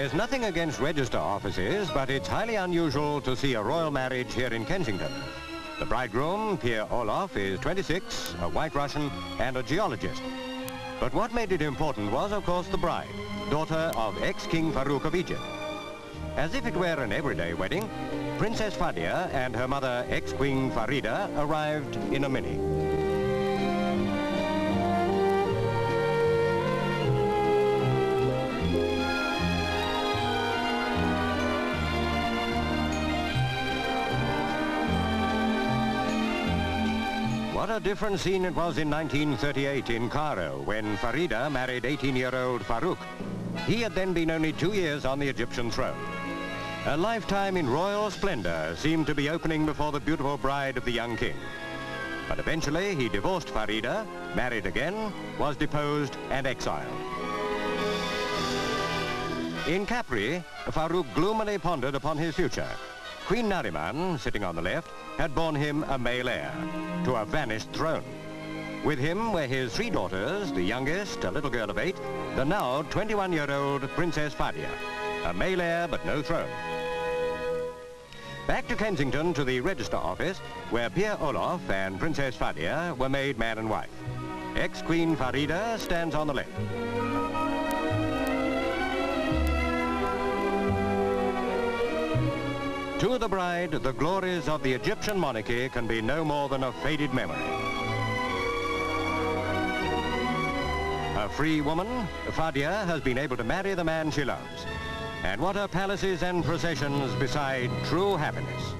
There's nothing against register offices, but it's highly unusual to see a royal marriage here in Kensington. The bridegroom, Pierre Orloff, is 26, a white Russian, and a geologist. But what made it important was, of course, the bride, daughter of ex-King Farouk of Egypt. As if it were an everyday wedding, Princess Fadia and her mother, ex-Queen Farida, arrived in a mini. What a different scene it was in 1938 in Cairo when Farida married 18-year-old Farouk. He had then been only two years on the Egyptian throne. A lifetime in royal splendor seemed to be opening before the beautiful bride of the young king. But eventually he divorced Farida, married again, was deposed and exiled. In Capri, Farouk gloomily pondered upon his future. Queen Nariman, sitting on the left, had borne him a male heir to a vanished throne. With him were his three daughters, the youngest, a little girl of eight, the now 21-year-old Princess Fadia, a male heir but no throne. Back to Kensington to the register office, where Pierre Orloff and Princess Fadia were made man and wife. Ex-Queen Farida stands on the left. To the bride, the glories of the Egyptian monarchy can be no more than a faded memory. A free woman, Fadia has been able to marry the man she loves. And what are palaces and processions beside true happiness?